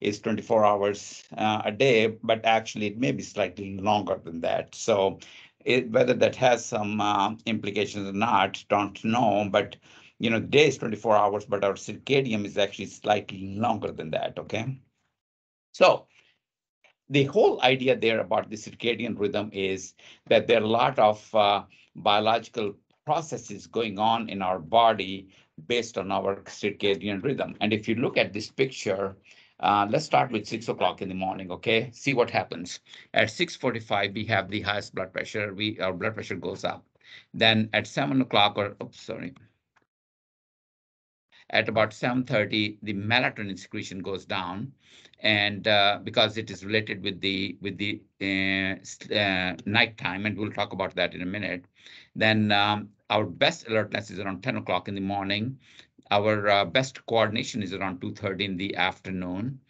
is 24 hours uh, a day, but actually it may be slightly longer than that. So it, whether that has some uh, implications or not, don't know. But you know, day is 24 hours, but our circadian is actually slightly longer than that. Okay, so the whole idea there about the circadian rhythm is that there are a lot of uh, biological processes going on in our body based on our circadian rhythm. And if you look at this picture, uh, let's start with six o'clock in the morning, okay? See what happens. At 6.45, we have the highest blood pressure. We Our blood pressure goes up. Then at seven o'clock, or oops, sorry, at about 7.30, the melatonin secretion goes down. And uh, because it is related with the with the uh, uh, nighttime, and we'll talk about that in a minute. Then um, our best alertness is around 10 o'clock in the morning. Our uh, best coordination is around 2.30 in the afternoon.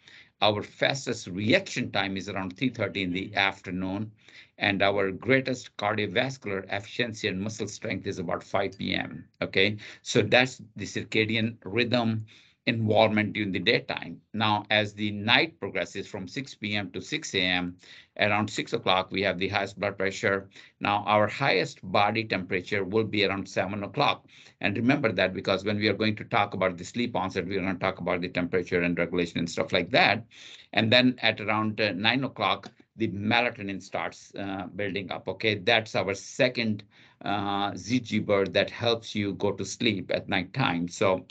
Our fastest reaction time is around 3.30 in the afternoon and our greatest cardiovascular efficiency and muscle strength is about 5 p.m. Okay, so that's the circadian rhythm involvement during the daytime. Now, as the night progresses from 6 p.m. to 6 a.m., around 6 o'clock, we have the highest blood pressure. Now, our highest body temperature will be around 7 o'clock. And remember that because when we are going to talk about the sleep onset, we're going to talk about the temperature and regulation and stuff like that. And then at around uh, 9 o'clock, the melatonin starts uh, building up. Okay, that's our second uh, ZG that helps you go to sleep at nighttime. So,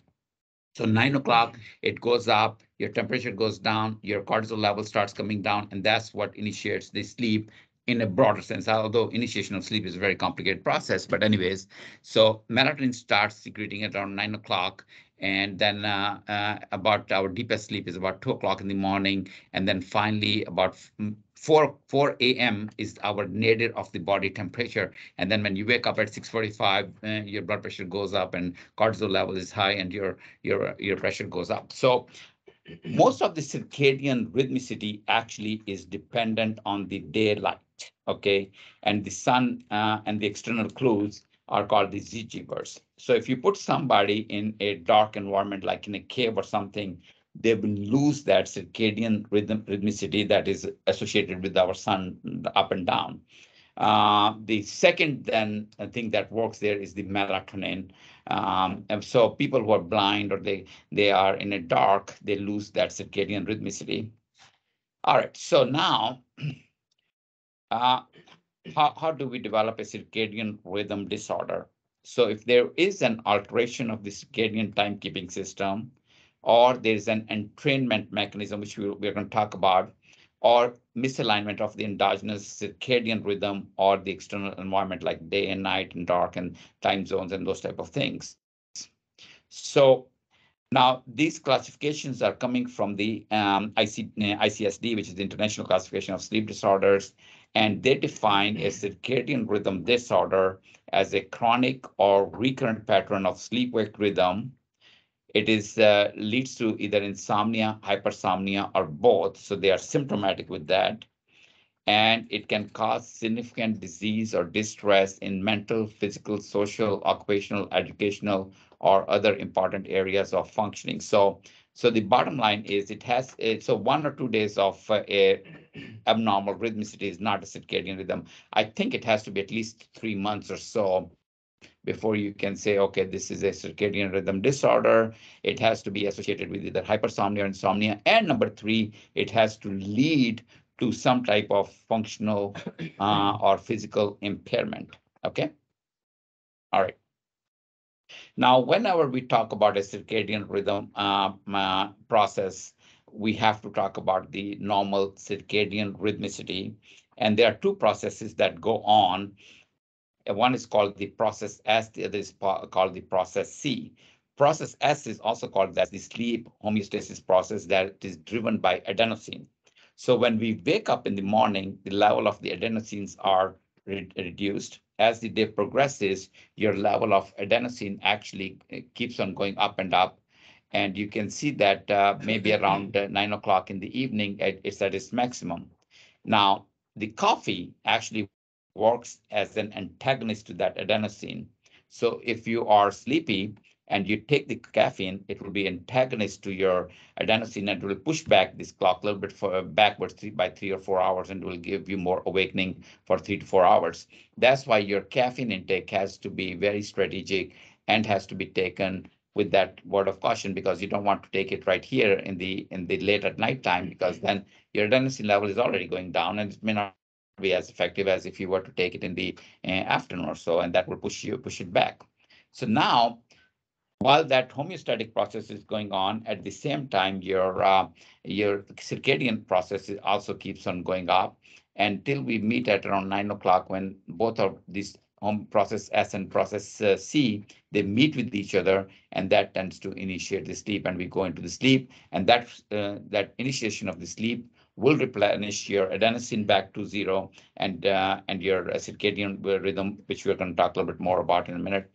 so nine o'clock it goes up, your temperature goes down, your cortisol level starts coming down, and that's what initiates the sleep in a broader sense, although initiation of sleep is a very complicated process. But anyways, so melatonin starts secreting at around nine o'clock, and then uh, uh, about our deepest sleep is about two o'clock in the morning, and then finally about 4 4 a.m. is our nadir of the body temperature, and then when you wake up at 6:45, uh, your blood pressure goes up and cortisol level is high, and your your your pressure goes up. So most of the circadian rhythmicity actually is dependent on the daylight, okay, and the sun uh, and the external clues are called the ZG So if you put somebody in a dark environment, like in a cave or something, they will lose that circadian rhythm rhythmicity that is associated with our sun up and down. Uh, the second then thing that works there is the melatonin. Um, and so people who are blind or they they are in a dark, they lose that circadian rhythmicity. All right, so now uh, how, how do we develop a circadian rhythm disorder? So if there is an alteration of the circadian timekeeping system, or there's an entrainment mechanism, which we, we're going to talk about, or misalignment of the endogenous circadian rhythm or the external environment like day and night and dark and time zones and those type of things. So now these classifications are coming from the um, IC, ICSD, which is the International Classification of Sleep Disorders, and they define a circadian rhythm disorder as a chronic or recurrent pattern of sleep-wake rhythm. It is uh, leads to either insomnia, hypersomnia, or both. So they are symptomatic with that. And it can cause significant disease or distress in mental, physical, social, occupational, educational, or other important areas of functioning. So so the bottom line is it has, a, so one or two days of uh, a abnormal rhythmicity is not a circadian rhythm. I think it has to be at least three months or so before you can say, okay, this is a circadian rhythm disorder. It has to be associated with either hypersomnia or insomnia. And number three, it has to lead to some type of functional uh, or physical impairment. Okay. All right. Now, whenever we talk about a circadian rhythm uh, uh, process, we have to talk about the normal circadian rhythmicity. And there are two processes that go on. One is called the process S, the other is called the process C. Process S is also called as the sleep homeostasis process that is driven by adenosine. So when we wake up in the morning, the level of the adenosines are re reduced as the day progresses, your level of adenosine actually uh, keeps on going up and up. And you can see that uh, maybe around uh, nine o'clock in the evening, it's at its maximum. Now, the coffee actually works as an antagonist to that adenosine. So if you are sleepy, and you take the caffeine, it will be antagonist to your adenosine and will push back this clock a little bit for, backwards three, by three or four hours and will give you more awakening for three to four hours. That's why your caffeine intake has to be very strategic and has to be taken with that word of caution because you don't want to take it right here in the in the late at night time because then your adenosine level is already going down and it may not be as effective as if you were to take it in the uh, afternoon or so, and that will push you push it back. So now, while that homeostatic process is going on, at the same time, your uh, your circadian process also keeps on going up until we meet at around nine o'clock when both of these home process S and process uh, C, they meet with each other, and that tends to initiate the sleep, and we go into the sleep, and that uh, that initiation of the sleep will replenish your adenosine back to zero, and uh, and your circadian rhythm, which we're going to talk a little bit more about in a minute,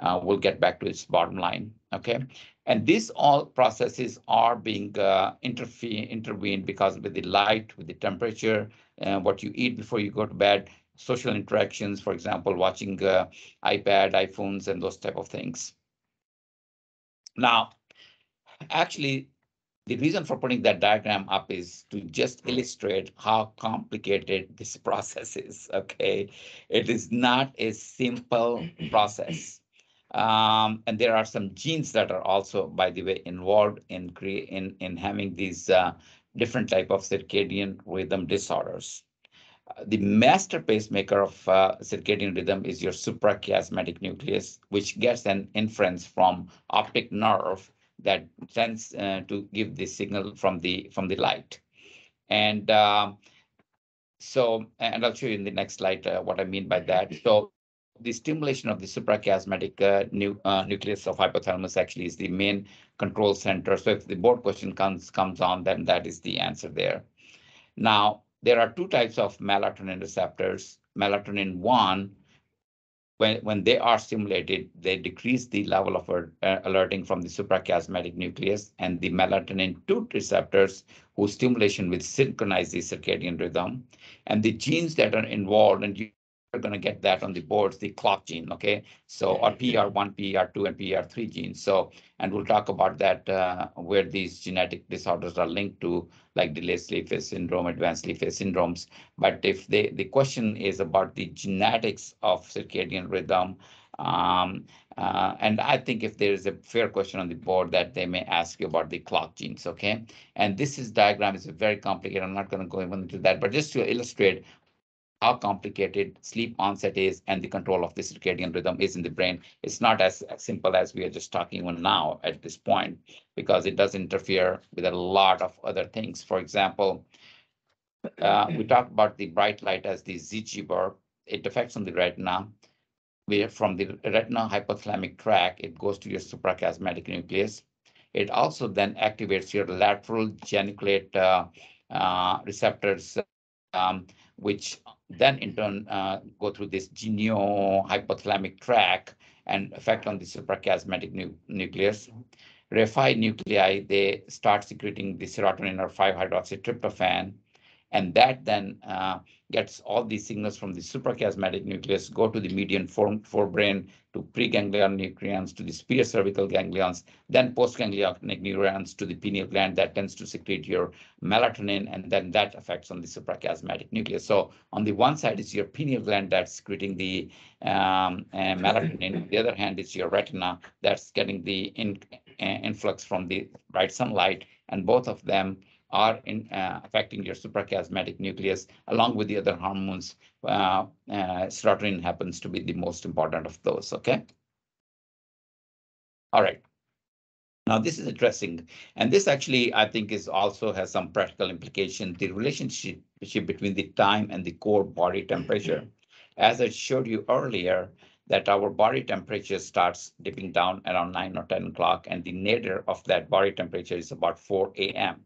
uh, will get back to its bottom line. Okay, and these all processes are being uh, intervened because with the light, with the temperature, uh, what you eat before you go to bed, social interactions, for example, watching uh, iPad, iPhones, and those type of things. Now, actually, the reason for putting that diagram up is to just illustrate how complicated this process is, okay? It is not a simple process. Um, and there are some genes that are also, by the way, involved in, in, in having these uh, different type of circadian rhythm disorders the master pacemaker of uh, circadian rhythm is your suprachiasmatic nucleus, which gets an inference from optic nerve that tends uh, to give the signal from the from the light. And uh, so, and I'll show you in the next slide uh, what I mean by that. So the stimulation of the suprachiasmatic uh, nu uh, nucleus of hypothalamus actually is the main control center. So if the board question comes comes on, then that is the answer there. Now, there are two types of melatonin receptors. Melatonin 1, when, when they are stimulated, they decrease the level of uh, alerting from the suprachiasmatic nucleus, and the melatonin 2 receptors, whose stimulation will synchronize the circadian rhythm. And the genes that are involved, and going to get that on the boards, the clock gene, okay? So, or PER1, PER2, and PER3 genes. So, and we'll talk about that uh, where these genetic disorders are linked to, like delayed sleep phase syndrome, advanced sleep phase syndromes. But if they, the question is about the genetics of circadian rhythm, um, uh, and I think if there is a fair question on the board that they may ask you about the clock genes, okay? And this is diagram is very complicated. I'm not going to go into that, but just to illustrate how complicated sleep onset is and the control of the circadian rhythm is in the brain. It's not as, simple as we are just talking on now at this point, because it does interfere with a lot of other things. For example, uh, we talk about the bright light as the ZG It affects on the retina. We, from the retinohypothalamic tract, it goes to your suprachiasmatic nucleus. It also then activates your lateral geniculate uh, uh, receptors, um, which then in turn uh, go through this genio-hypothalamic tract and affect on the suprachiasmatic nu nucleus. Raphe nuclei, they start secreting the serotonin or 5-hydroxytryptophan, and that then uh, gets all these signals from the suprachiasmatic nucleus, go to the median forebrain, to preganglion nucleons, to the superior cervical ganglions, then postganglionic neurons to the pineal gland that tends to secrete your melatonin, and then that affects on the suprachiasmatic nucleus. So on the one side is your pineal gland that's secreting the um, uh, melatonin. On the other hand, it's your retina that's getting the in, uh, influx from the bright sunlight, and both of them are in, uh, affecting your suprachiasmatic nucleus along with the other hormones. Uh, uh, serotonin happens to be the most important of those, okay? All right. Now, this is interesting, and this actually, I think, is also has some practical implication. The relationship between the time and the core body temperature. As I showed you earlier, that our body temperature starts dipping down around 9 or 10 o'clock, and the nadir of that body temperature is about 4 a.m.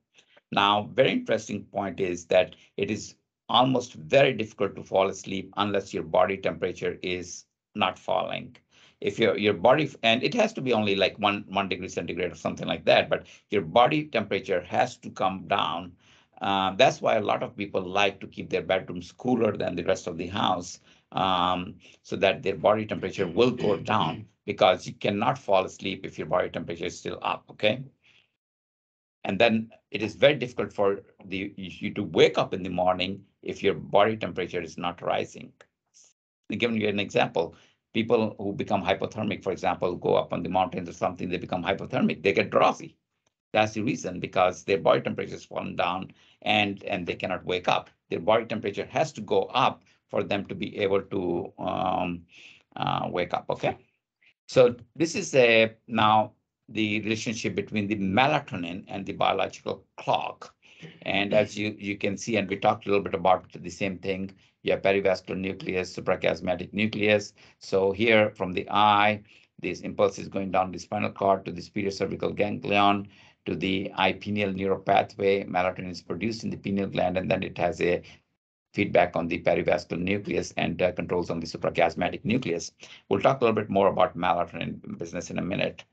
Now, very interesting point is that it is almost very difficult to fall asleep unless your body temperature is not falling. If your your body and it has to be only like one one degree centigrade or something like that, but your body temperature has to come down. Uh, that's why a lot of people like to keep their bedrooms cooler than the rest of the house um, so that their body temperature will go down because you cannot fall asleep if your body temperature is still up, okay? And then it is very difficult for the, you to wake up in the morning if your body temperature is not rising. Giving you an example, people who become hypothermic, for example, go up on the mountains or something, they become hypothermic, they get drowsy. That's the reason because their body temperature has fallen down and, and they cannot wake up. Their body temperature has to go up for them to be able to um, uh, wake up, okay? So this is a now the relationship between the melatonin and the biological clock. And as you, you can see, and we talked a little bit about the same thing, you have perivascular nucleus, suprachiasmatic nucleus. So here from the eye, this impulse is going down the spinal cord to the superior cervical ganglion to the eye pineal neuropathway. Melatonin is produced in the pineal gland, and then it has a feedback on the perivascular nucleus and uh, controls on the suprachiasmatic nucleus. We'll talk a little bit more about melatonin business in a minute.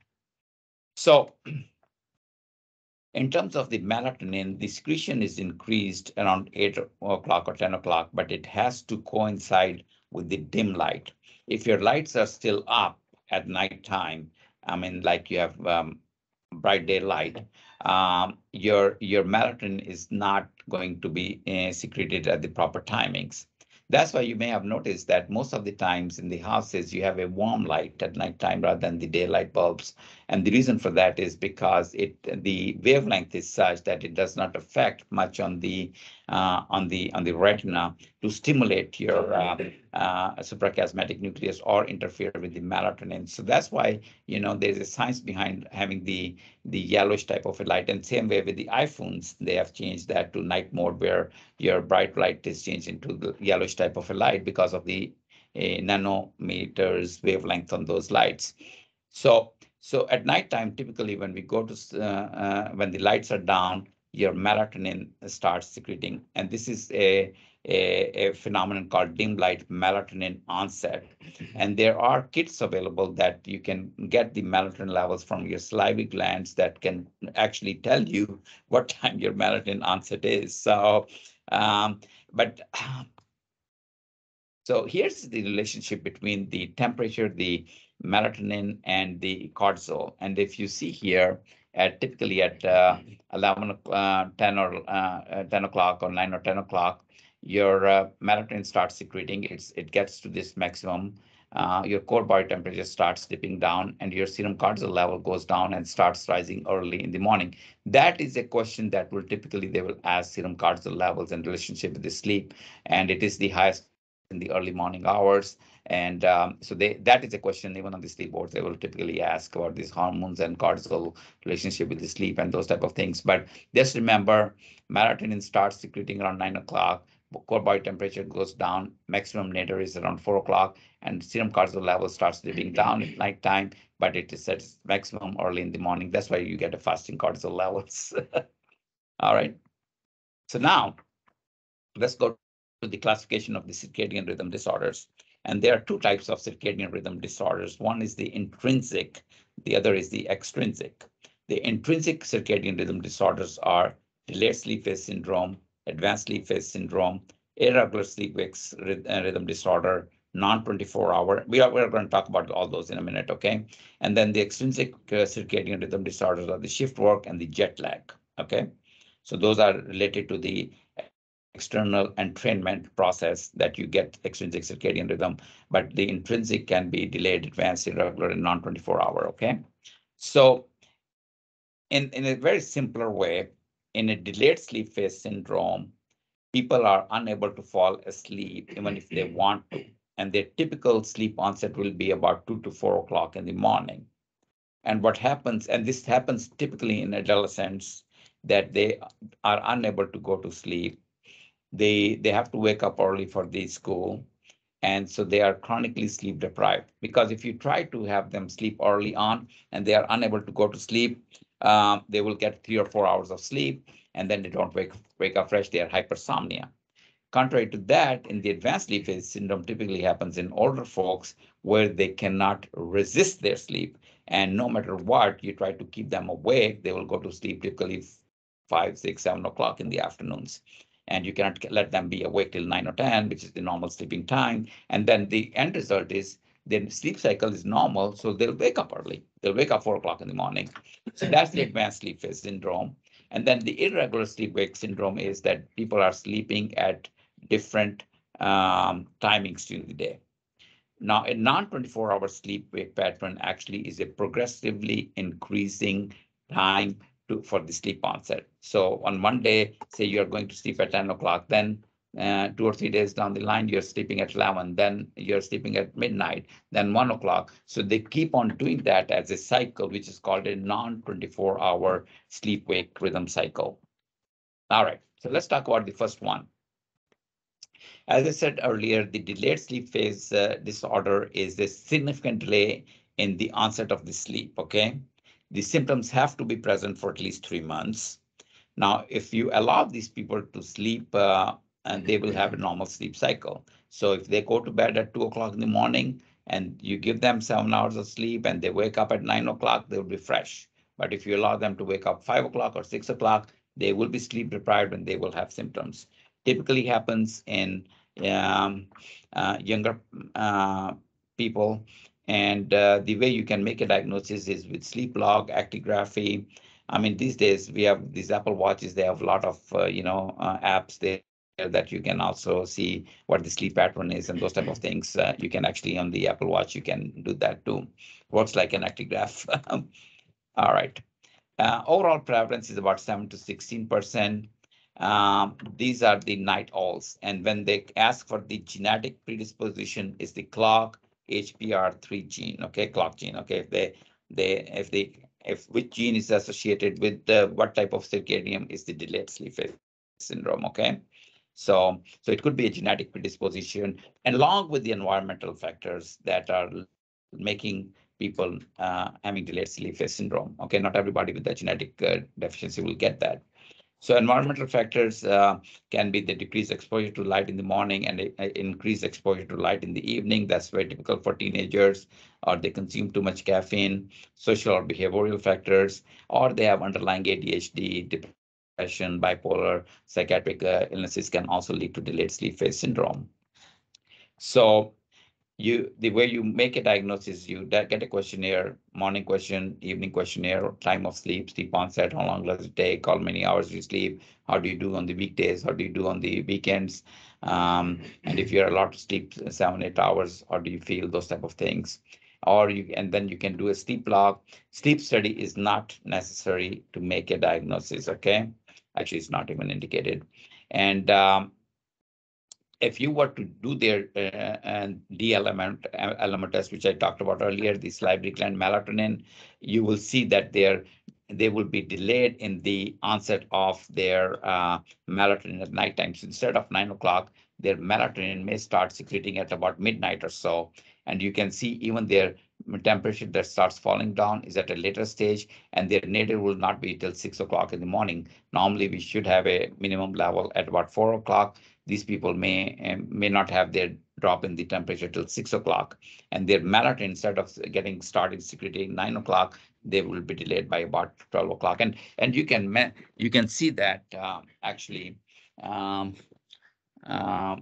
So in terms of the melatonin, the secretion is increased around 8 o'clock or 10 o'clock, but it has to coincide with the dim light. If your lights are still up at nighttime, I mean, like you have um, bright daylight, um, your your melatonin is not going to be uh, secreted at the proper timings. That's why you may have noticed that most of the times in the houses, you have a warm light at nighttime rather than the daylight bulbs. And the reason for that is because it the wavelength is such that it does not affect much on the uh, on the on the retina to stimulate your uh, uh, suprachiasmatic nucleus or interfere with the melatonin. So that's why you know there's a science behind having the the yellowish type of a light. And same way with the iPhones, they have changed that to night mode where your bright light is changed into the yellowish type of a light because of the uh, nanometers wavelength on those lights. So so at nighttime, typically when we go to uh, uh, when the lights are down, your melatonin starts secreting. And this is a, a, a, phenomenon called dim light melatonin onset. And there are kits available that you can get the melatonin levels from your salivary glands that can actually tell you what time your melatonin onset is. So, um, but so here's the relationship between the temperature, the melatonin, and the cortisol. And if you see here, at typically at uh, 11, uh, 10 or uh, 10 o'clock or 9 or 10 o'clock, your uh, melatonin starts secreting. It's it gets to this maximum. Uh, your core body temperature starts dipping down, and your serum cortisol level goes down and starts rising early in the morning. That is a question that will typically they will ask serum cortisol levels in relationship with the sleep, and it is the highest in the early morning hours. And um, so they, that is a question even on the sleep boards, they will typically ask about these hormones and cortisol relationship with the sleep and those type of things. But just remember, melatonin starts secreting around nine o'clock, core body temperature goes down, maximum nadir is around four o'clock, and serum cortisol level starts dipping down at nighttime, but it is at maximum early in the morning. That's why you get a fasting cortisol levels. All right. So now let's go to the classification of the circadian rhythm disorders. And there are two types of circadian rhythm disorders. One is the intrinsic, the other is the extrinsic. The intrinsic circadian rhythm disorders are delayed sleep phase syndrome, advanced sleep phase syndrome, irregular sleep wake uh, rhythm disorder, non-24 hour. We are, we're going to talk about all those in a minute, okay? And then the extrinsic uh, circadian rhythm disorders are the shift work and the jet lag, okay? So those are related to the external entrainment process that you get extrinsic circadian rhythm, but the intrinsic can be delayed, advanced, irregular, and non-24 hour, okay? So in, in a very simpler way, in a delayed sleep phase syndrome, people are unable to fall asleep even if they want to. And their typical sleep onset will be about two to four o'clock in the morning. And what happens, and this happens typically in adolescents, that they are unable to go to sleep they they have to wake up early for the school. And so they are chronically sleep deprived. Because if you try to have them sleep early on and they are unable to go to sleep um, they will get three or four hours of sleep and then they don't wake, wake up fresh. They are hypersomnia. Contrary to that in the advanced sleep phase syndrome typically happens in older folks where they cannot resist their sleep. And no matter what you try to keep them awake they will go to sleep typically five six seven o'clock in the afternoons and you cannot let them be awake till nine or 10, which is the normal sleeping time. And then the end result is their sleep cycle is normal, so they'll wake up early. They'll wake up four o'clock in the morning. So that's the advanced sleep phase syndrome. And then the irregular sleep wake syndrome is that people are sleeping at different um, timings during the day. Now, a non-24 hour sleep wake pattern actually is a progressively increasing time to, for the sleep onset. So on one day, say you're going to sleep at 10 o'clock, then uh, two or three days down the line, you're sleeping at 11, then you're sleeping at midnight, then one o'clock. So they keep on doing that as a cycle, which is called a non-24 hour sleep wake rhythm cycle. All right, so let's talk about the first one. As I said earlier, the delayed sleep phase uh, disorder is a significant delay in the onset of the sleep, okay? The symptoms have to be present for at least three months. Now, if you allow these people to sleep, uh, and they will have a normal sleep cycle. So if they go to bed at two o'clock in the morning and you give them seven hours of sleep and they wake up at nine o'clock, they'll be fresh. But if you allow them to wake up five o'clock or six o'clock, they will be sleep deprived and they will have symptoms. Typically happens in um, uh, younger uh, people. And uh, the way you can make a diagnosis is with sleep log, actigraphy. I mean, these days we have these Apple watches, they have a lot of, uh, you know, uh, apps there that you can also see what the sleep pattern is and those type of things. Uh, you can actually on the Apple Watch, you can do that too. Works like an actigraph. All right. Uh, overall prevalence is about 7 to 16%. Um, these are the night owls. And when they ask for the genetic predisposition is the clock hPER3 gene, okay, clock gene, okay, if they, they, if they, if which gene is associated with the, what type of circadian is the delayed sleep phase syndrome, okay? So, so it could be a genetic predisposition and along with the environmental factors that are making people uh, having delayed sleep phase syndrome. Okay, not everybody with the genetic uh, deficiency will get that. So environmental factors uh, can be the decreased exposure to light in the morning and uh, increased exposure to light in the evening. That's very typical for teenagers, or they consume too much caffeine, social or behavioral factors, or they have underlying ADHD, depression, bipolar, psychiatric uh, illnesses can also lead to delayed sleep phase syndrome. So you the way you make a diagnosis, you get a questionnaire, morning question, evening questionnaire, time of sleep, sleep onset, how long does it take, how many hours you sleep, how do you do on the weekdays, how do you do on the weekends, um, and if you're allowed to sleep seven, eight hours, how do you feel, those type of things. Or you and then you can do a sleep log. Sleep study is not necessary to make a diagnosis, okay? Actually, it's not even indicated. And um, if you were to do their uh, and DLMO uh, element test, which I talked about earlier, this library gland melatonin, you will see that they're they will be delayed in the onset of their uh, melatonin at nighttime. So instead of nine o'clock, their melatonin may start secreting at about midnight or so. And you can see even their temperature that starts falling down is at a later stage and their nadir will not be till six o'clock in the morning. Normally, we should have a minimum level at about four o'clock. These people may um, may not have their drop in the temperature till six o'clock, and their melatonin instead of getting started secreting nine o'clock, they will be delayed by about twelve o'clock. And and you can you can see that uh, actually. Um, uh,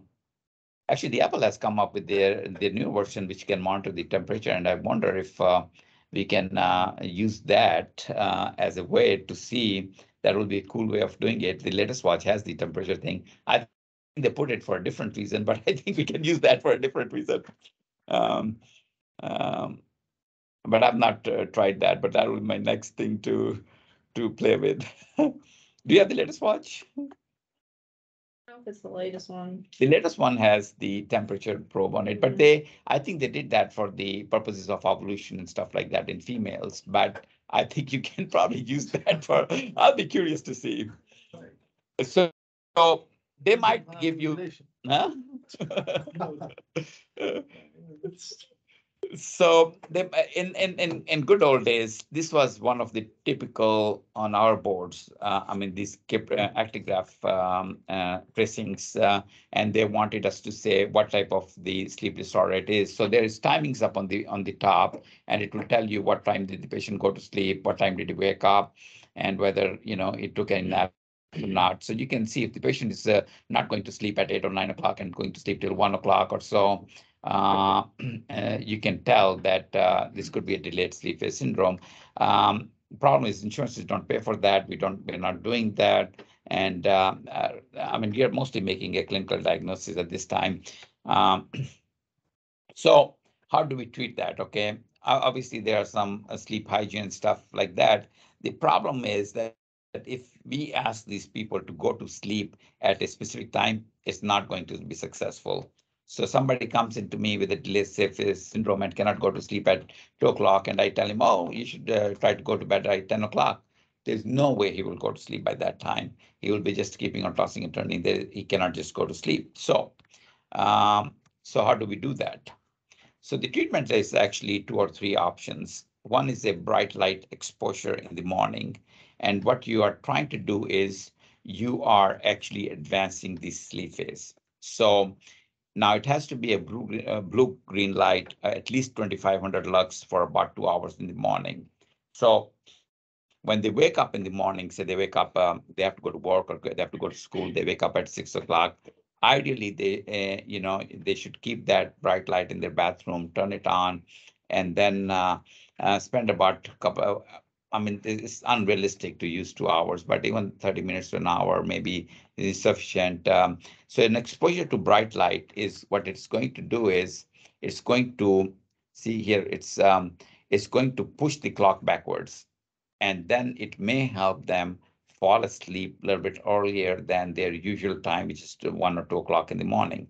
Actually, the Apple has come up with their their new version, which can monitor the temperature, and I wonder if uh, we can uh, use that uh, as a way to see. That would be a cool way of doing it. The latest watch has the temperature thing. I they put it for a different reason, but I think we can use that for a different reason. Um, um, but I've not uh, tried that. But that will be my next thing to to play with. Do you have the latest watch? if it's the latest one. The latest one has the temperature probe on it, but Mhm. they, I think they did that for the purposes of ovulation and stuff like that in females. But I think you can probably use that for, I'll be curious to see. So, so they might give you, huh? So they, in, in, in, in good old days, this was one of the typical on our boards. Uh, I mean, these uh, actigraph um, uh, tracings, uh, and they wanted us to say what type of the sleep disorder it is. So there is timings up on the on the top, and it will tell you what time did the patient go to sleep, what time did he wake up, and whether you know it took a nap not. So you can see if the patient is uh, not going to sleep at eight or nine o'clock and going to sleep till one o'clock or so, uh, uh, you can tell that uh, this could be a delayed sleep phase syndrome. Um, problem is insurances don't pay for that. We don't, we're not doing that. And uh, uh, I mean, we are mostly making a clinical diagnosis at this time. Um, so how do we treat that? Okay, obviously there are some sleep hygiene stuff like that. The problem is that that if we ask these people to go to sleep at a specific time, it's not going to be successful. So somebody comes into me with a delayed sleep syndrome and cannot go to sleep at two o'clock, and I tell him, oh, you should uh, try to go to bed at ten o'clock. There's no way he will go to sleep by that time. He will be just keeping on tossing and turning. There, he cannot just go to sleep. So, um, so how do we do that? So the treatment is actually two or three options. One is a bright light exposure in the morning. And what you are trying to do is you are actually advancing the sleep phase. So now it has to be a blue, uh, blue green light, uh, at least 2500 lux for about two hours in the morning. So when they wake up in the morning, say they wake up, um, they have to go to work or they have to go to school, they wake up at six o'clock. Ideally, they, uh, you know, they should keep that bright light in their bathroom, turn it on, and then uh, uh, spend about a couple. I mean, it's unrealistic to use two hours, but even 30 minutes to an hour maybe is sufficient. Um, so an exposure to bright light is what it's going to do is it's going to see here, it's um, it's going to push the clock backwards. And then it may help them fall asleep a little bit earlier than their usual time, which is one or two o'clock in the morning.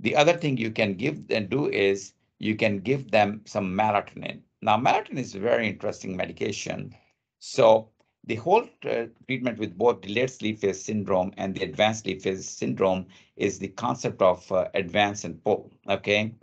The other thing you can give and do is you can give them some melatonin. Now, melatonin is a very interesting medication. So the whole uh, treatment with both delayed sleep phase syndrome and the advanced sleep phase syndrome is the concept of uh, advance and pull. Okay,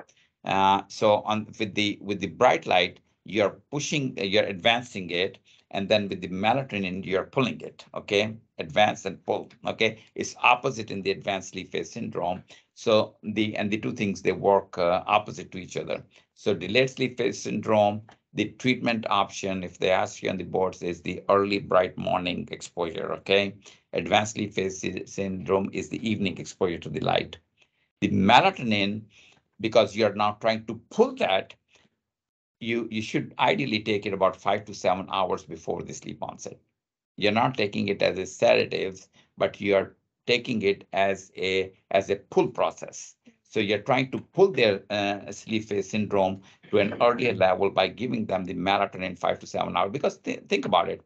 uh, so on with the with the bright light, you're pushing, you're advancing it, and then with the melatonin, you're pulling it. Okay, advance and pull. Okay, it's opposite in the advanced sleep phase syndrome. So the and the two things they work uh, opposite to each other. So delayed sleep phase syndrome, the treatment option, if they ask you on the boards, is the early bright morning exposure. Okay, advanced sleep phase syndrome is the evening exposure to the light. The melatonin, because you're now trying to pull that, you you should ideally take it about five to seven hours before the sleep onset. You're not taking it as a sedative, but you're taking it as a as a pull process. So you're trying to pull their uh, sleep phase syndrome to an earlier level by giving them the melatonin five to seven hours. Because th- think about it,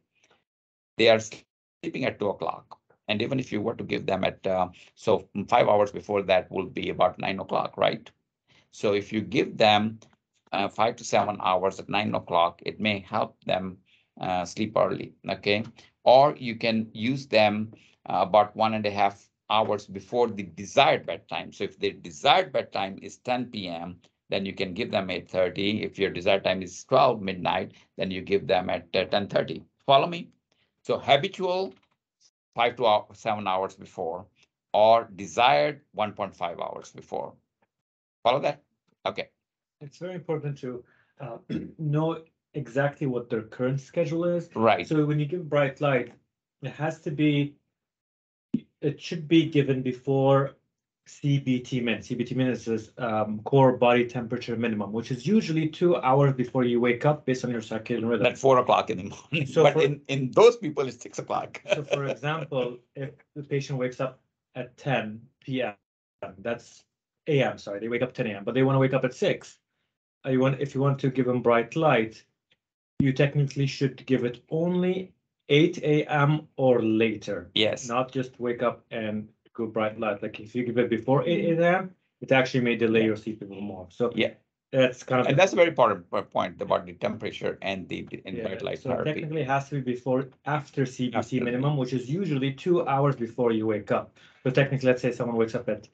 they are sleeping at two o'clock, and even if you were to give them at uh, so five hours before that will be about nine o'clock, right? So if you give them uh, five to seven hours at nine o'clock, it may help them uh, sleep early. Okay, or you can use them uh, about one and a half hours before the desired bedtime. So if their desired bedtime is 10 p.m., then you can give them 8:30. If your desired time is 12 midnight, then you give them at uh, 10:30. Follow me? So habitual, five to hou- seven hours before, or desired 1.5 hours before. Follow that? Okay. It's very important to uh, know exactly what their current schedule is. Right. So when you give bright light, it has to be, it should be given before CBT min. CBT min is this, um, core body temperature minimum, which is usually two hours before you wake up based on your circadian rhythm. At four o'clock in the morning. So but for, in, in those people, it's six o'clock. so, for example, if the patient wakes up at 10 p.m., that's a.m., sorry, they wake up 10 a.m., but they want to wake up at 6 you want, if you want to give them bright light, you technically should give it only eight AM or later, Yes. not just wake up and go bright light. Like if you give it before eight mm-hmm. AM, it actually may delay your sleep even more. So Yeah. that's kind of. And that's a very important point about the temperature and the the Yeah, bright light so therapy. technically it has to be before, after CBT After. minimum, which is usually two hours before you wake up. So technically, let's say someone wakes up at,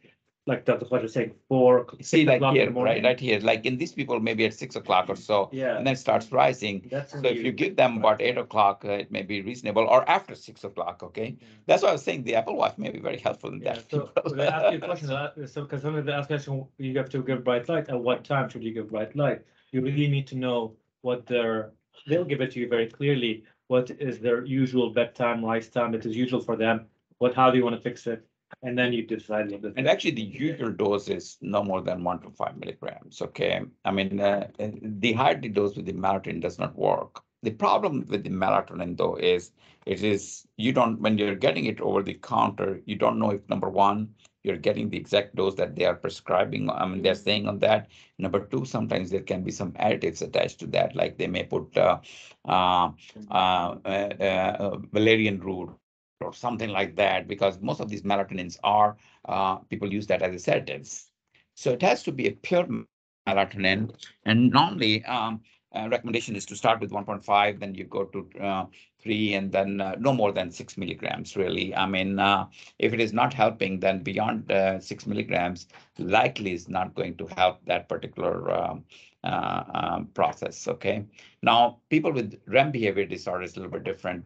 like Dr. Fletcher saying, four. See, like here, right, right here, like in these people, maybe at six o'clock or so, Yeah. and then it starts rising. That's So if you give them about eight o'clock, uh, it may be reasonable, or after six o'clock, okay? Yeah. That's why I was saying the Apple Watch may be very helpful in Yeah, that. so ask you a question, uh, so because somebody asked question, you have to give bright light, at what time should you give bright light? You really need to know what their, they'll give it to you very clearly, what is their usual bedtime, rise time that is usual for them. what, how do you want to fix it? And then you decide. what the- And actually, the usual dose is no more than one to five milligrams, okay? I mean, uh, the higher the dose with the melatonin does not work. The problem with the melatonin though is, it is, you don't, when you're getting it over the counter, you don't know if, number one, you're getting the exact dose that they are prescribing, I mean, they're saying on that. Number two, sometimes there can be some additives attached to that, like they may put uh, uh, uh, uh, uh, valerian root or something like that, because most of these melatonins are, uh, people use that as a sedatives. So it has to be a pure melatonin, and normally, um, uh, recommendation is to start with one point five, then you go to, uh, three, and then, uh, no more than six milligrams, really. I mean, uh, if it is not helping, then beyond, uh, six milligrams likely is not going to help that particular, um, uh, um, process, okay? Now, people with REM behavior disorder is a little bit different.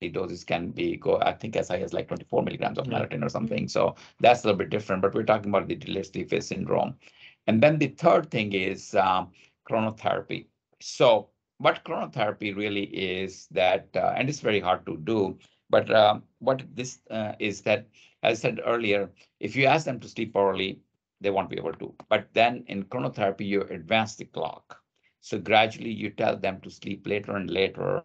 The doses can be go, I think as high as like twenty-four milligrams of melatonin or something, so that's a little bit different, but we're talking about the delayed sleep phase syndrome. And then the third thing is um, chronotherapy. So what chronotherapy really is that, uh, and it's very hard to do, but uh, what this uh, is that, as I said earlier, if you ask them to sleep early, they won't be able to. But then in chronotherapy, you advance the clock. So gradually you tell them to sleep later and later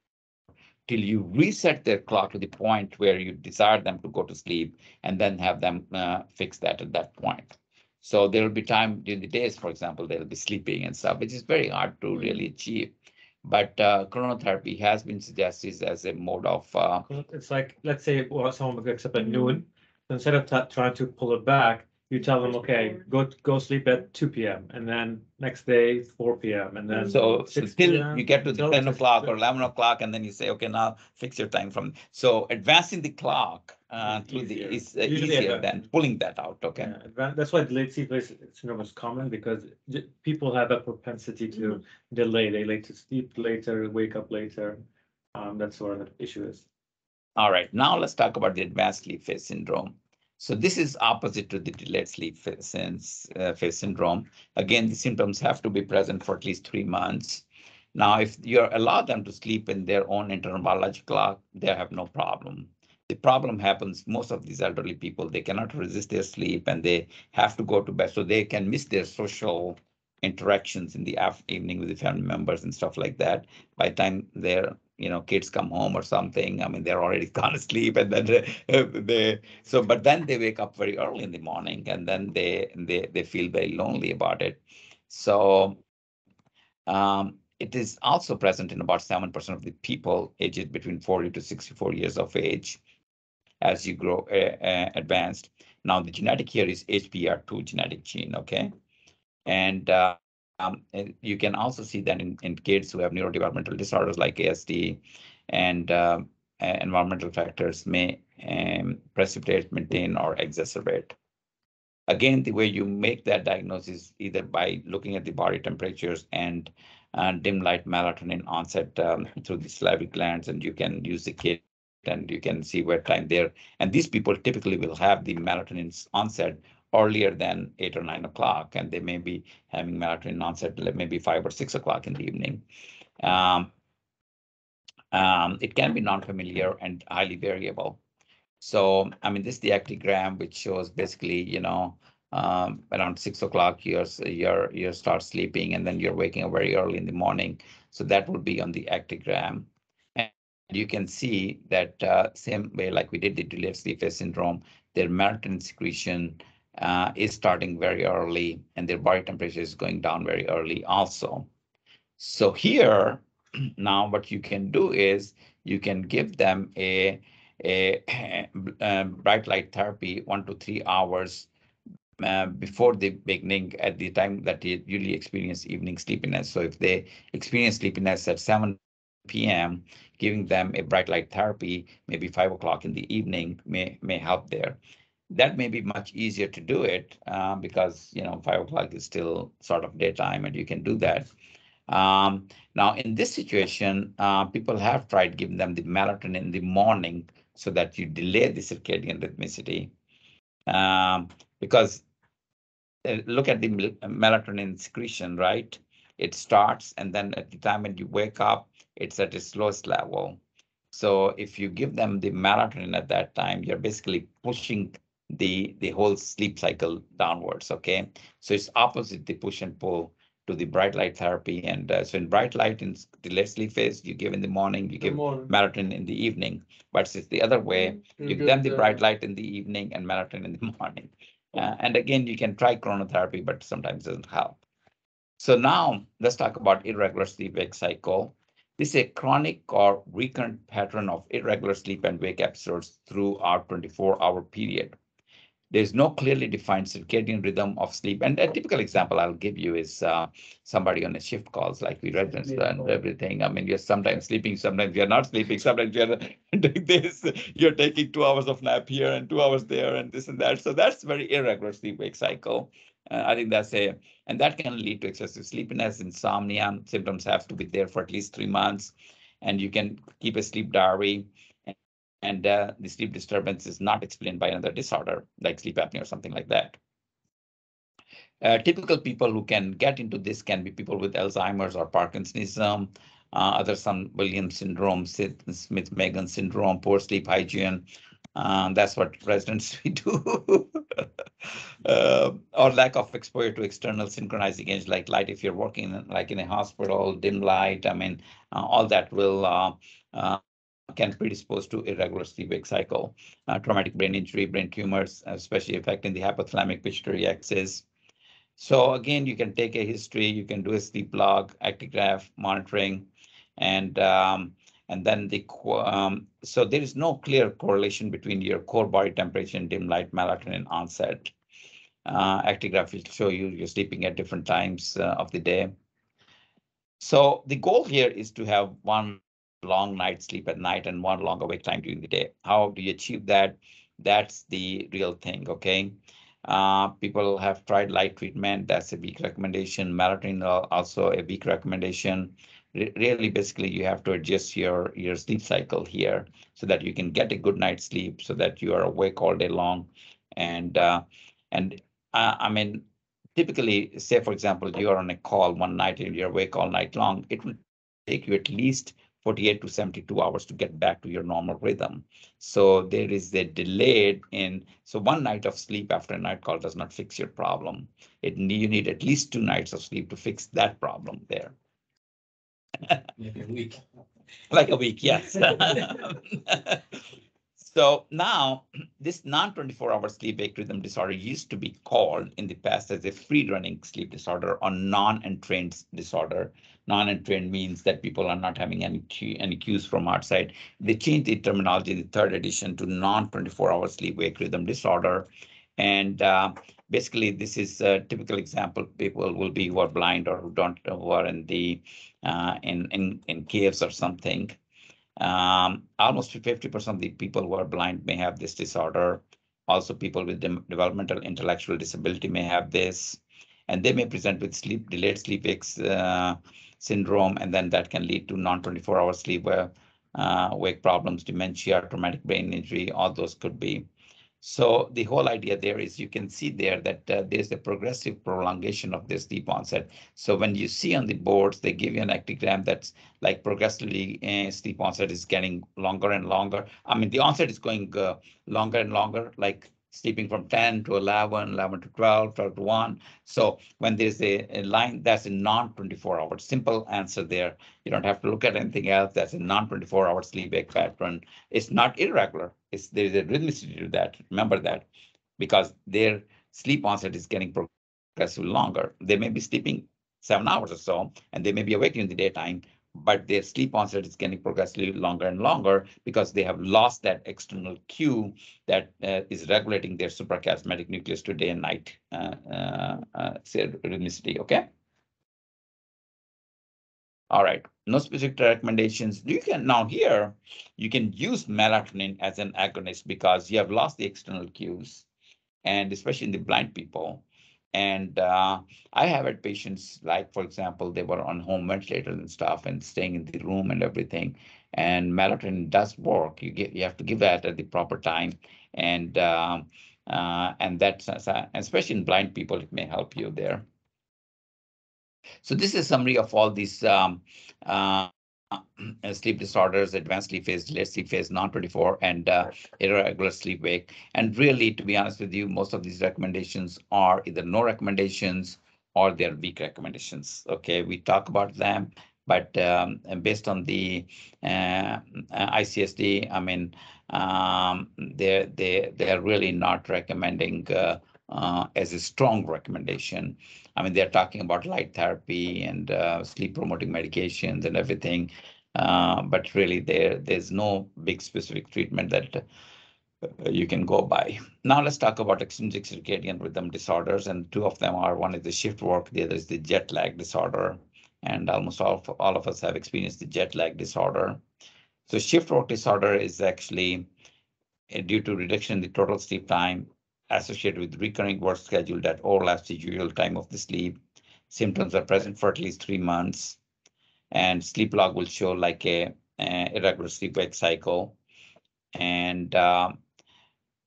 till you reset their clock to the point where you desire them to go to sleep and then have them uh, fix that at that point. So there will be time during the days, for example, they'll be sleeping and stuff, which is very hard to really achieve. But uh, chronotherapy has been suggested as a mode of uh, It's like, let's say, well, someone wakes up at Mhm. noon, instead of trying to pull it back, you tell them, okay, go, go sleep at two P M. And then next day, four P M. And then. So so 6 till PM, you get to the ten o'clock or eleven o'clock, and then you say, okay, now fix your time from, so advancing the clock uh Is through the, easier. is uh, Usually easier advan- than pulling that out, okay? Yeah, advan- that's why delayed sleep phase syndrome is common because j- people have a propensity to Mm-hmm. delay. They like to sleep later, wake up later. Um, that's where the issue is. All right, now let's talk about the advanced sleep phase syndrome. So this is opposite to the delayed sleep phase, uh, phase syndrome. Again, the symptoms have to be present for at least three months. Now, if you allow them to sleep in their own internal biological clock, they have no problem. The problem happens, most of these elderly people, they cannot resist their sleep and they have to go to bed, so they can miss their social interactions in the evening with the family members and stuff like that. By the time their, you know, kids come home or something, I mean, they're already gone to sleep and then uh, they, so, but then they wake up very early in the morning and then they, they, they feel very lonely about it. So um, it is also present in about seven percent of the people aged between forty to sixty-four years of age as you grow uh, uh, advanced. Now, the genetic here is hPER2 genetic gene, okay? And uh, um, you can also see that in, in kids who have neurodevelopmental disorders like ASD and uh, environmental factors may um, precipitate, maintain, or exacerbate. Again, the way you make that diagnosis either by looking at the body temperatures and uh, dim light melatonin onset um, through the salivary glands, and you can use the kit and you can see what time they're. And these people typically will have the melatonin onset earlier than eight or nine o'clock, and they may be having melatonin onset maybe five or six o'clock in the evening. Um, um, it can be non-familiar and highly variable. So, I mean, this is the actigram, which shows basically, you know, um, around six o'clock, you're, you're, you start sleeping and then you're waking up very early in the morning. So that would be on the actigram. And you can see that uh, same way like we did the delayed sleep phase syndrome, their melatonin secretion uh, is starting very early and their body temperature is going down very early also. So here, now what you can do is you can give them a, a um, bright light therapy one to three hours uh, before the beginning at the time that they usually experience evening sleepiness. So if they experience sleepiness at 7 p.m., giving them a bright light therapy, maybe five o'clock in the evening may, may help there. That may be much easier to do it uh, because, you know, five o'clock is still sort of daytime and you can do that. Um, now, in this situation, uh, people have tried giving them the melatonin in the morning so that you delay the circadian rhythmicity. Um, because uh, look at the melatonin secretion, right? It starts and then at the time when you wake up, it's at its lowest level. So if you give them the melatonin at that time, you're basically pushing the, the whole sleep cycle downwards, okay? So it's opposite the push and pull to the bright light therapy. And uh, so in bright light, in the late sleep phase, you give in the morning, you The give morning. melatonin in the evening. But it's the other way, You you give them the the- bright light in the evening and melatonin in the morning. Uh, and again, you can try chronotherapy, but sometimes it doesn't help. So now let's talk about irregular sleep wake cycle. This is a chronic or recurrent pattern of irregular sleep and wake episodes through our 24 hour period. There's no clearly defined circadian rhythm of sleep. And a typical example I'll give you is uh, somebody on a shift calls, like we residents and everything. I mean, you're sometimes sleeping, sometimes you're not sleeping, sometimes you're doing this, you're taking two hours of nap here and two hours there and this and that. So that's very irregular sleep wake cycle. Uh, I think that's a, and that can lead to excessive sleepiness, insomnia. Symptoms have to be there for at least three months. And you can keep a sleep diary. And- uh, the sleep disturbance is not explained by another disorder like sleep apnea or something like that. Uh, typical people who can get into this can be people with Alzheimer's or Parkinsonism, uh, other some Williams syndrome, Smith-Magenis syndrome, poor sleep hygiene. Um, that's what residents we do. uh, or lack of exposure to external synchronizing agents like light. If you're working in, like in a hospital, dim light, I mean, uh, all that will uh, can predispose to irregular sleep wake cycle. Uh, traumatic brain injury, brain tumors, especially affecting the hypothalamic pituitary axis. So again, you can take a history, you can do a sleep log, actigraph monitoring, and um, and then the um, so there is no clear correlation between your core body temperature and dim light melatonin onset. Uh, actigraph will show you you're sleeping at different times uh, of the day. So the goal here is to have one long night sleep at night and one long awake time during the day. How do you achieve that? That's the real thing, okay? Uh, people have tried light treatment. That's a weak recommendation. Melatonin also a weak recommendation. Re- really, basically, you have to adjust your your sleep cycle here so that you can get a good night's sleep, so that you are awake all day long. And uh, and uh, I mean, typically, say for example, you are on a call one night and you're awake all night long. It will take you at least 48 to 72 hours to get back to your normal rhythm. So there is a delay in, so one night of sleep after a night call does not fix your problem. It, you need at least two nights of sleep to fix that problem there. Like a week. Like a week, yes. So now, this non-24 hour sleep wake rhythm disorder used to be called in the past as a free running sleep disorder or non-entrained disorder. Non-entrained means that people are not having any any cues from outside. They changed the terminology in the third edition to non-24 hour sleep wake rhythm disorder. And uh, basically, this is a typical example. People will be who are blind or who don't, who are in the uh, in in in caves or something. Um, almost fifty percent of the people who are blind may have this disorder. Also, people with dem- developmental intellectual disability may have this, and they may present with sleep delayed sleep uh, syndrome, and then that can lead to non-24 hour sleep where uh, wake problems, dementia, traumatic brain injury, all those could be. So the whole idea there is you can see there that uh, there's a progressive prolongation of this sleep onset. So when you see on the boards, they give you an actigram that's like progressively uh, sleep onset is getting longer and longer. I mean, the onset is going uh, longer and longer, like sleeping from 10 to 11, 11 to 12, 12 to 1. So when there's a, a line, that's a non-24 hour, simple answer there. You don't have to look at anything else. That's a non-24 hour sleep wake pattern. It's not irregular. It's, there's a rhythmicity to that. Remember that because their sleep onset is getting progressively longer. They may be sleeping seven hours or so, and they may be awake in the daytime, but their sleep onset is getting progressively longer and longer because they have lost that external cue that uh, is regulating their suprachiasmatic nucleus to day and night uh, uh, uh, rhythmicity. Okay. All right, no specific recommendations. You can now here, you can use melatonin as an agonist because you have lost the external cues and especially in the blind people. And uh, I have had patients like, for example, they were on home ventilators and stuff and staying in the room and everything. And melatonin does work. You get you have to give that at the proper time, and um, uh, and that's uh, especially in blind people, it may help you there. So this is a summary of all these um, uh, uh, sleep disorders, advanced sleep phase, delayed sleep phase, non-24, and uh, irregular sleep wake. And really, to be honest with you, most of these recommendations are either no recommendations or they're weak recommendations. Okay, we talk about them, but um, based on the uh, ICSD, I mean, um, they're they they're really not recommending uh, uh, as a strong recommendation. I mean, they're talking about light therapy and uh, sleep promoting medications and everything, uh, but really there there's no big specific treatment that uh, you can go by. Now let's talk about extrinsic circadian rhythm disorders, and two of them are one is the shift work, the other is the jet lag disorder, and almost all of, all of us have experienced the jet lag disorder. So shift work disorder is actually uh, due to reduction in the total sleep time associated with recurring work schedule that overlaps the usual time of the sleep. Symptoms are present for at least three months, and sleep log will show like a, a irregular sleep wake cycle. And uh,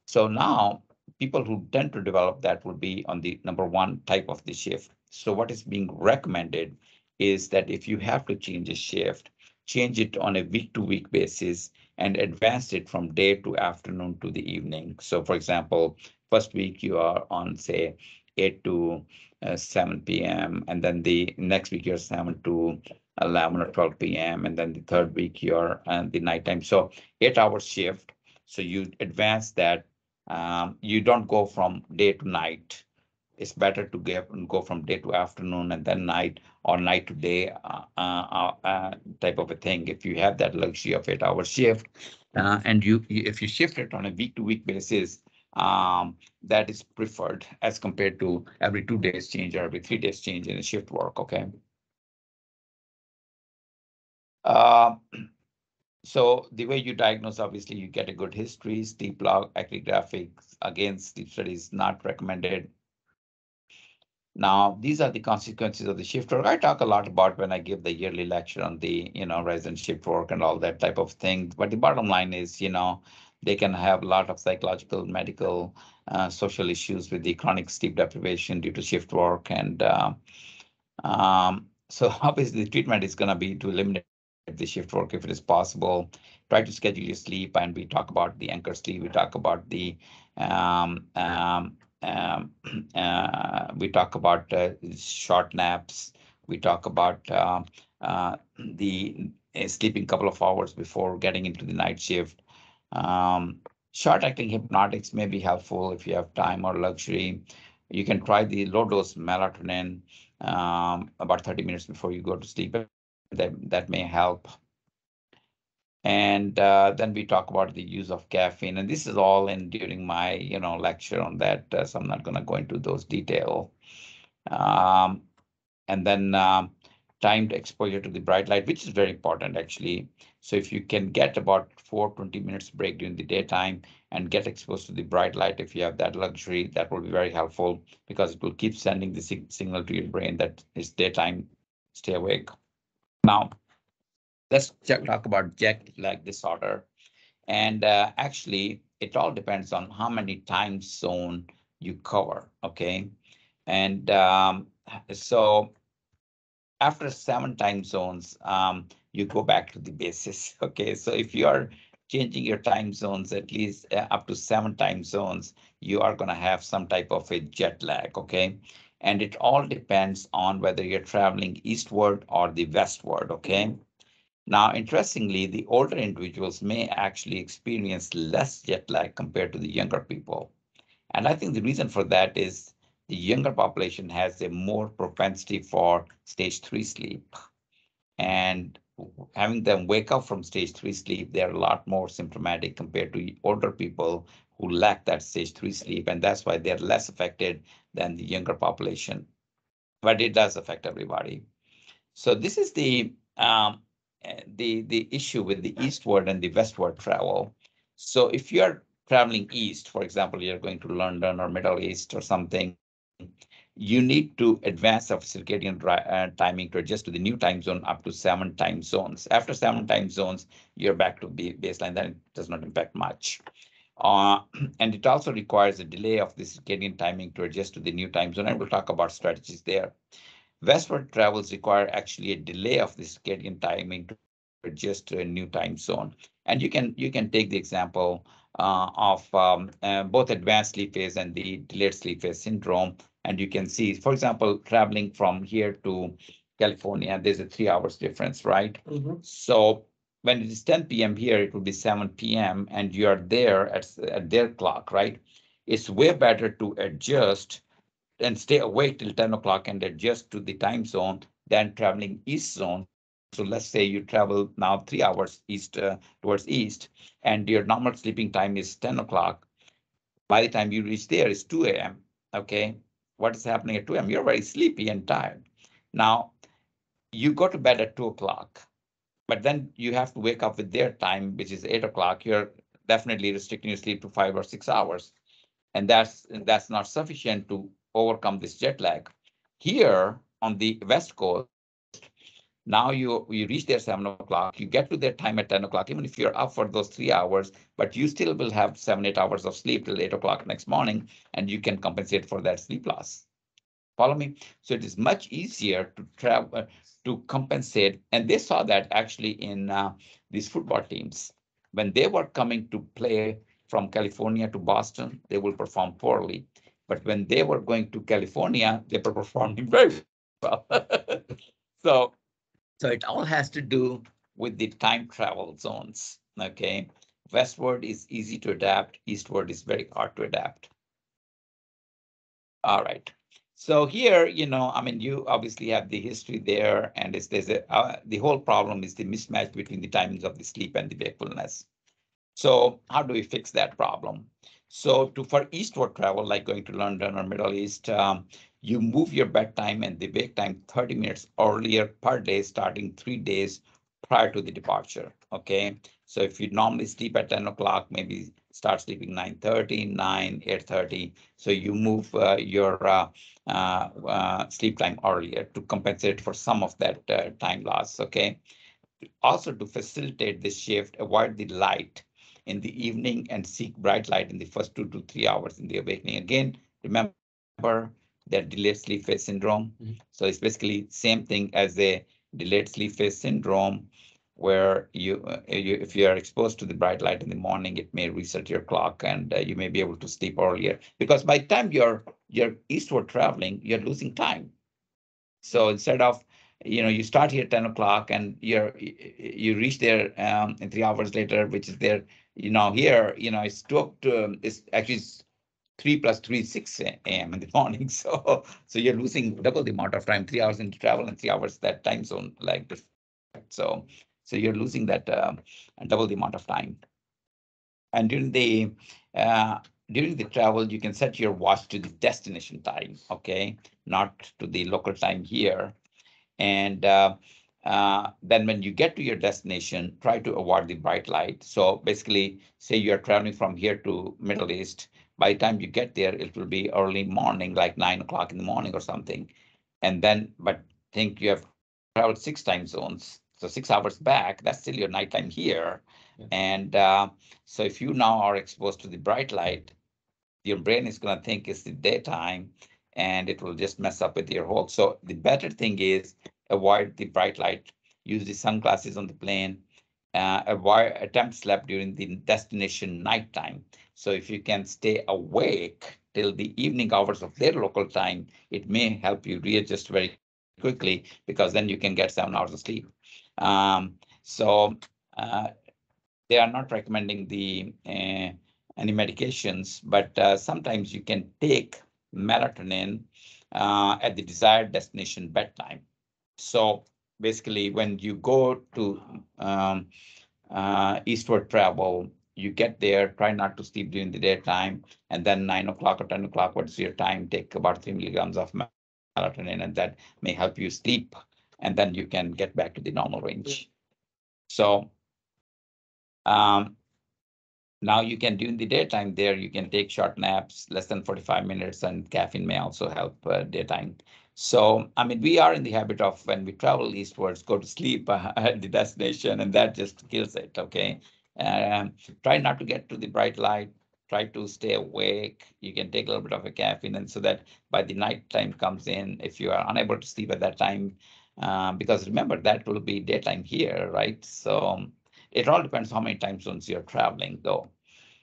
so now people who tend to develop that would be on the number one type of the shift. So what is being recommended is that if you have to change a shift, change it on a week to week basis and advance it from day to afternoon to the evening. So for example, first week you are on say 8 to uh, 7 p.m. and then the next week you're 7 to 11 or 12 p.m. and then the third week you're on the nighttime. So eight hour shift. So you advance that. Um, you don't go from day to night. It's better to get go from day to afternoon and then night or night to day uh, uh, uh, type of a thing. If you have that luxury of eight hour shift, uh, and you if you shift it on a week to week basis, um, that is preferred as compared to every two days change or every three days change in a shift work, okay? Uh, so the way you diagnose, obviously, you get a good history, sleep log, echographics, again, sleep study is not recommended. Now, these are the consequences of the shift work. I talk a lot about when I give the yearly lecture on the, you know, resident shift work and all that type of thing. But the bottom line is, you know, they can have a lot of psychological, medical, uh, social issues with the chronic sleep deprivation due to shift work. And uh, um, so obviously the treatment is going to be to eliminate the shift work if it is possible. Try to schedule your sleep and we talk about the anchor sleep. We talk about the um, um, um, uh, we talk about uh, short naps. We talk about uh, uh the sleeping couple of hours before getting into the night shift. Um, short acting hypnotics may be helpful if you have time or luxury. You can try the low dose melatonin um, about 30 minutes before you go to sleep. That, that may help. And uh, then we talk about the use of caffeine, and this is all in during my, you know, lecture on that. Uh, so I'm not going to go into those detail. Um, and then um, timed exposure to the bright light, which is very important actually. So if you can get about four 20 minutes break during the daytime and get exposed to the bright light, if you have that luxury, that will be very helpful because it will keep sending the sig signal to your brain that it's daytime, stay awake. Now, let's talk about jet lag disorder. And uh, actually, it all depends on how many time zone you cover, okay? And um, so after seven time zones, um, you go back to the basis. Okay, so if you are changing your time zones at least uh, up to seven time zones, you are going to have some type of a jet lag. Okay, and it all depends on whether you're traveling eastward or the westward. Okay. Now, interestingly, the older individuals may actually experience less jet lag compared to the younger people. And I think the reason for that is the younger population has a more propensity for stage three sleep. And having them wake up from stage three sleep, they're a lot more symptomatic compared to older people who lack that stage three sleep. And that's why they're less affected than the younger population. But it does affect everybody. So this is the um, the the issue with the eastward and the westward travel. So if you're traveling east, for example, you're going to London or Middle East or something, you need to advance of circadian uh, timing to adjust to the new time zone up to seven time zones. After seven time zones, you're back to baseline, then it does not impact much. Uh, and it also requires a delay of the circadian timing to adjust to the new time zone, and we'll talk about strategies there. Westward travels require actually a delay of the circadian timing to adjust to a new time zone. And you can, you can take the example uh, of um, uh, both advanced sleep phase and the delayed sleep phase syndrome. And you can see, for example, traveling from here to California, there's a three hours difference, right? So when it is ten PM here, it will be seven PM and you are there at, at their clock, right? It's way better to adjust and stay awake till ten o'clock and adjust to the time zone than traveling east zone. So let's say you travel now three hours east uh, towards east and your normal sleeping time is ten o'clock. By the time you reach there, it's two AM, okay? What is happening at two AM? You're very sleepy and tired. Now, you go to bed at two o'clock. But then you have to wake up with their time, which is eight o'clock. You're definitely restricting your sleep to five or six hours. And that's, that's not sufficient to overcome this jet lag. Here on the west coast, now you, you reach there seven o'clock, you get to their time at ten o'clock, even if you're up for those three hours, but you still will have seven, eight hours of sleep till eight o'clock next morning, and you can compensate for that sleep loss. Follow me? So it is much easier to travel, to compensate. And they saw that actually in uh, these football teams. When they were coming to play from California to Boston, they will perform poorly. But when they were going to California, they were performing very well. so, so it all has to do with the time travel zones. Okay. Westward is easy to adapt, eastward is very hard to adapt. All right. So here, you know, I mean, you obviously have the history there and it's, there's a, uh, the whole problem is the mismatch between the timings of the sleep and the wakefulness. So how do we fix that problem? So to, for eastward travel, like going to London or Middle East, um, you move your bedtime and the wake time thirty minutes earlier per day, starting three days prior to the departure, okay? So if you normally sleep at ten o'clock, maybe start sleeping 9:30, 9, 8:30. So you move uh, your uh, uh, uh, sleep time earlier to compensate for some of that uh, time loss, okay? Also to facilitate this shift, avoid the light in the evening and seek bright light in the first two to three hours in the awakening. Again, remember that delayed sleep phase syndrome. Mhm. So it's basically same thing as a delayed sleep phase syndrome where you, uh, you, if you are exposed to the bright light in the morning, it may reset your clock and uh, you may be able to sleep earlier. Because by the time you're, you're eastward traveling, you're losing time. So instead of, you know, you start here ten o'clock and you're, you reach there um, in three hours later, which is there, you know, here, you know, it's two, to, it's actually it's three plus three, six AM in the morning. So, so you're losing double the amount of time, three hours into travel and three hours that time zone like. So, so you're losing that um, double the amount of time. And during the uh, during the travel, you can set your watch to the destination time, okay, not to the local time here. And uh, uh, then when you get to your destination, try to avoid the bright light. So basically, say you're traveling from here to Middle East. By the time you get there, it will be early morning, like nine o'clock in the morning or something. And then, but think you have traveled six time zones, so six hours back, that's still your nighttime here. Yeah. And uh, so if you now are exposed to the bright light, your brain is gonna think it's the daytime and it will just mess up with your whole. So the better thing is avoid the bright light, use the sunglasses on the plane, uh, avoid attempt sleep during the destination nighttime. So if you can stay awake till the evening hours of their local time, it may help you readjust very quickly because then you can get seven hours of sleep. Um, so uh, they are not recommending the uh, any medications, but uh, sometimes you can take melatonin uh, at the desired destination bedtime. So basically, when you go to um, uh, eastward travel, you get there, try not to sleep during the daytime, and then nine o'clock or ten o'clock, what's your time? Take about three milligrams of melatonin, and that may help you sleep, and then you can get back to the normal range. So um, now you can during the daytime there, you can take short naps, less than forty-five minutes, and caffeine may also help uh, daytime. So, I mean, we are in the habit of when we travel eastwards, go to sleep uh, at the destination, and that just kills it, okay? Um, try not to get to the bright light, try to stay awake. You can take a little bit of a caffeine, and so that by the night time comes in, if you are unable to sleep at that time, Uh, because remember, that will be daytime here, right? So um, it all depends how many time zones you're traveling, though.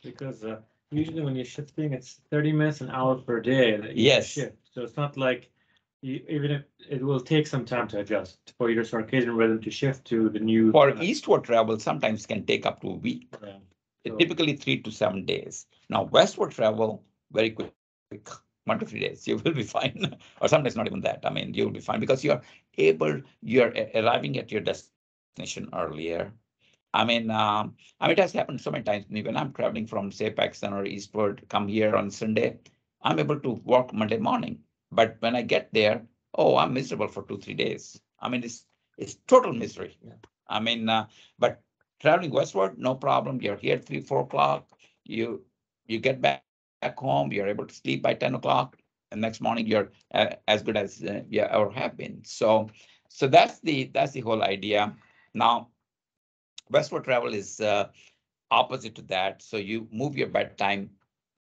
Because uh, usually when you're shifting, it's thirty minutes an hour per day. that you Yes. Shift, so it's not like even if it will take some time to adjust for your circadian rhythm to shift to the new. For uh, eastward travel, sometimes can take up to a week. yeah. So- Typically three to seven days. Now westward travel, very quick, quick, one to three days, you will be fine. Or sometimes not even that. I mean, you'll be fine because you're able, you're arriving at your destination earlier. I mean, um, I mean, it has happened so many times. Me, When I'm traveling from say Pakistan or eastward, come here on Sunday, I'm able to walk Monday morning. But when I get there, oh, I'm miserable for two, three days. I mean, it's, it's total misery. Yeah. I mean, uh, but traveling westward, no problem. You're here three, four o'clock. You, you get back, back home, you're able to sleep by ten o'clock. And next morning, you're uh, as good as uh, you ever have been. So, so that's the, that's the whole idea. Now, westward travel is uh, opposite to that. So you move your bedtime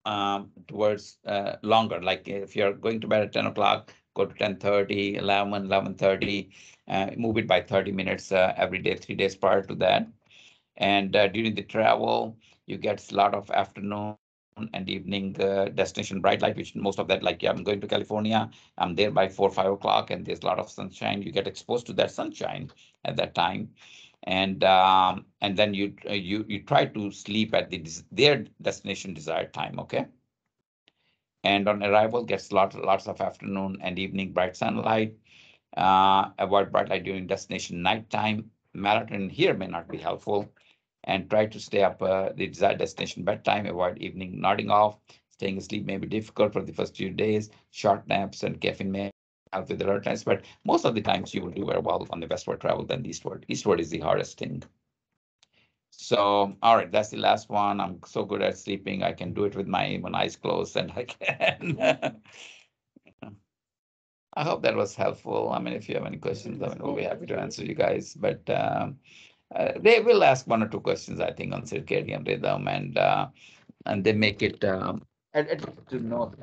um, towards uh, longer. Like if you're going to bed at 10 o'clock, go to 10:30, 11, 11:30, uh, move it by 30 minutes uh, every day, three days prior to that. And uh, during the travel, you get a lot of afternoon and evening uh, destination bright light, which most of that, like yeah, I'm going to California, I'm there by four, five o'clock, and there's a lot of sunshine. You get exposed to that sunshine at that time and um, and then you uh, you you try to sleep at the their destination desired time okay? And on arrival gets lots lots of afternoon and evening bright sunlight uh, avoid bright light during destination nighttime. Melatonin here may not be helpful. And try to stay up uh, the desired destination bedtime avoid evening nodding off. Staying asleep may be difficult for the first few days. Short naps and caffeine may help with alertness but most of the times you will do very well on the westward travel than the eastward. Eastward is the hardest thing. So, all right, that's the last one. I'm so good at sleeping. I can do it with my eyes closed and I can. I hope that was helpful. I mean, if you have any questions, I mean, we'll be happy to answer you guys, but um, uh, they will ask one or two questions, I think, on circadian rhythm and uh, and they make it um, to know